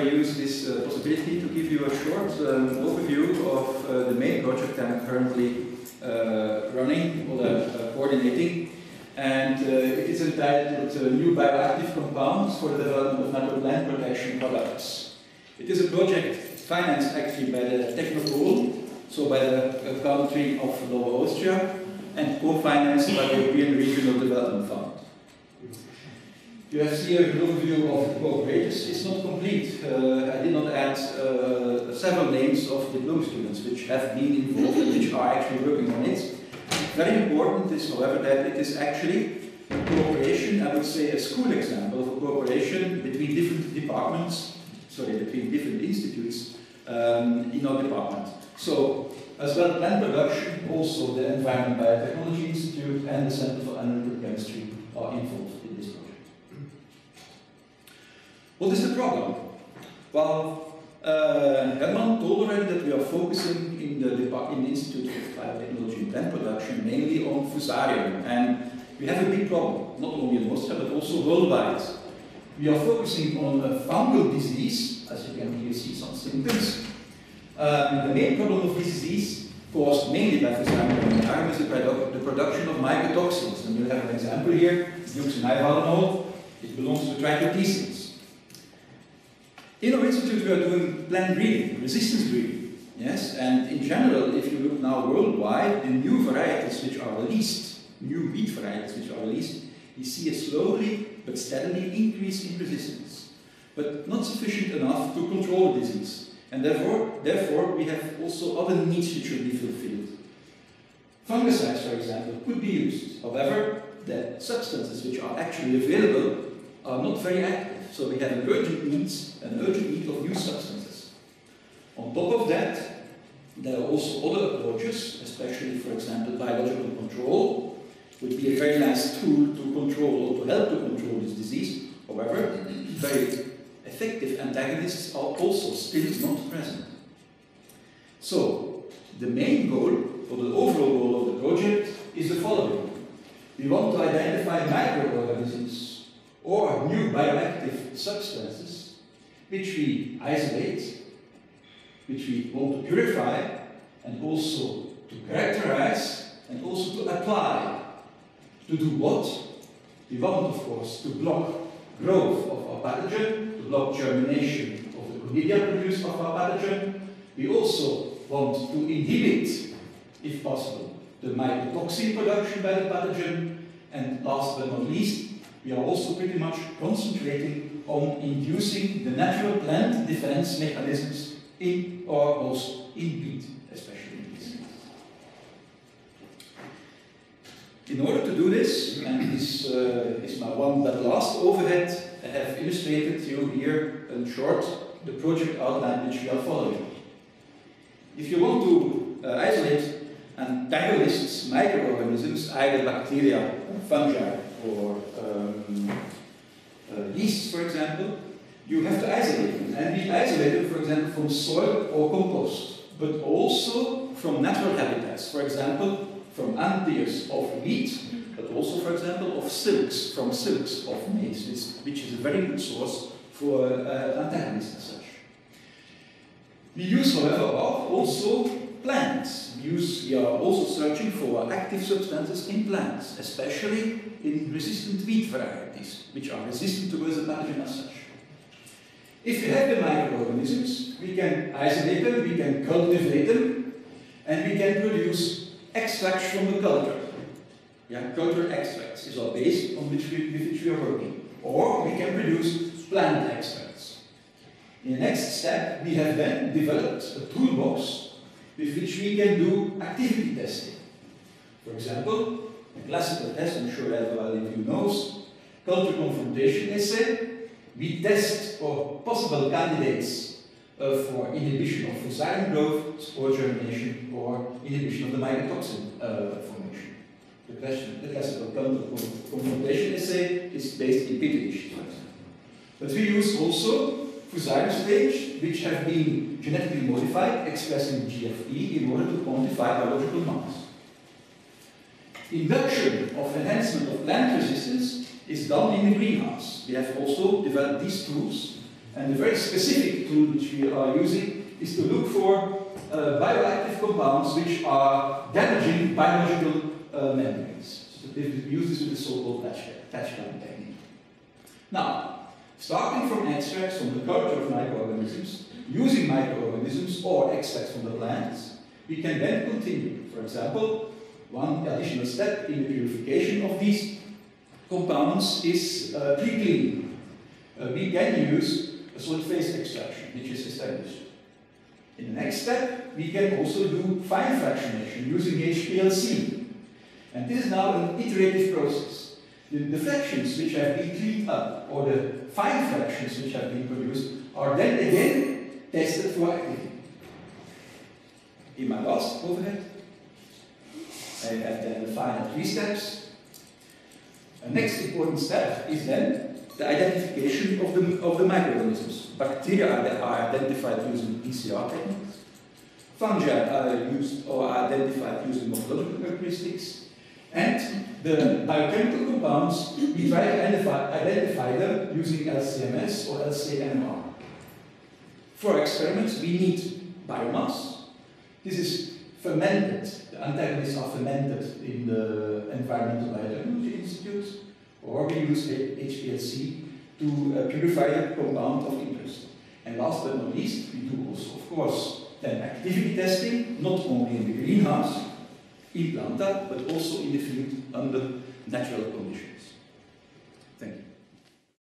I use this uh, possibility to give you a short um, overview of uh, the main project I'm currently uh, running or uh, coordinating. And uh, it is entitled New Bioactive Compounds for the Development of Natural Plant Protection Products. It is a project financed actually by the Technopole, so by the country of Lower Austria, and co-financed by the European Regional Development Fund. You have here an overview of the cooperators. It's not complete. Uh, I did not add uh, several names of diploma students which have been involved and which are actually working on it. Very important is, however, that it is actually a cooperation, I would say a school example of a cooperation between different departments, sorry, between different institutes um, in our department. So, as well plant production, also the Environment Biotechnology Institute and the Center for Analytical Chemistry are involved. What is the problem? Well, uh, Herman told already that we are focusing in the, in the Institute of Biotechnology and Plant Production mainly on fusarium. And we have a big problem, not only in Austria, but also worldwide. We are focusing on a fungal disease, as you can here see some symptoms. Um, the main problem of this disease, caused mainly by Fusarium is the, produ the production of mycotoxins. And you have an example here, deoxynivalenol. It belongs to trichothecenes. In our institute, we are doing plant breeding, resistance breeding. Yes, and in general, if you look now worldwide, the new varieties which are released, new wheat varieties which are released, you see a slowly but steadily increase in resistance, but not sufficient enough to control the disease. And therefore, therefore, we have also other needs which should be fulfilled. Fungicides, for example, could be used. However, the substances which are actually available are not very active. So we have an urgent needs, an urgent need of new substances. On top of that, there are also other approaches, especially, for example, biological control, would be a very nice tool to control or to help to control this disease. However, very effective antagonists are also still not present. So, the main goal, or the overall goal of the project, is the following. We want to identify microorganisms or new bioactive substances which we isolate, which we want to purify, and also to characterize, and also to apply. To do what? We want, of course, to block growth of our pathogen, to block germination of the conidia produced of our pathogen. We also want to inhibit, if possible, the mycotoxin production by the pathogen, and last but not least, we are also pretty much concentrating on inducing the natural plant defense mechanisms in our host, in wheat, especially in this In order to do this, and this uh, is my one that last overhead, I have illustrated to you here in short the project outline which we are following. If you want to uh, isolate antagonists, microorganisms, either bacteria, or fungi, or um, uh, yeast, for example, you have to isolate them. And we isolate them, for example, from soil or compost, but also from natural habitats. For example, from anthers of wheat, but also, for example, of silks, from silks of maize, which is a very good source for uh, antagonists as such. We use, however, also plants we are also searching for active substances in plants, especially in resistant wheat varieties, which are resistant towards the pathogen as such. If we have the microorganisms, we can isolate them, we can cultivate them, and we can produce extracts from the culture. Yeah, culture extracts is our base on which we, with which we are working. Or we can produce plant extracts. In the next step, we have then developed a toolbox with which we can do activity testing. For example, a classical test, I'm sure everybody of you knows, culture confrontation assay. We test for possible candidates uh, for inhibition of fusarium growth or germination or inhibition of the mycotoxin uh, formation. The, question, the classical culture confrontation assay is based in example. But we use also fusarium stage, which have been genetically modified, expressing GFP in order to quantify biological mass. Induction of enhancement of plant resistance is done in the greenhouse. We have also developed these tools And the very specific tool which we are using is to look for uh, bioactive compounds which are damaging biological uh, membranes. So we use this with the so-called patch, Tachkine technique. Now, starting from extracts from the culture of microorganisms or extracts from the plants, we can then continue. For example, one additional step in the purification of these compounds is uh, pre-cleaning. Uh, we can use a solid phase extraction, which is established. In the next step, we can also do fine fractionation using HPLC. And this is now an iterative process. The, the fractions which have been cleaned up, or the fine fractions which have been produced, are then again tested for activity. In my last overhead, I have then the final three steps. The next important step is then the identification of the, of the microorganisms. Bacteria are identified using PCR techniques. Fungi are used or identified using morphological characteristics. And the biochemical compounds, we try to identify, identify them using LCMS or LCNMR. For experiments, we need biomass. This is fermented. The antagonists are fermented in the Environmental Biotechnology Institute, or we use HPLC to uh, purify a compound of interest. And last but not least, we do also, of course, then activity testing, not only in the greenhouse, in Planta, but also in the field under natural conditions.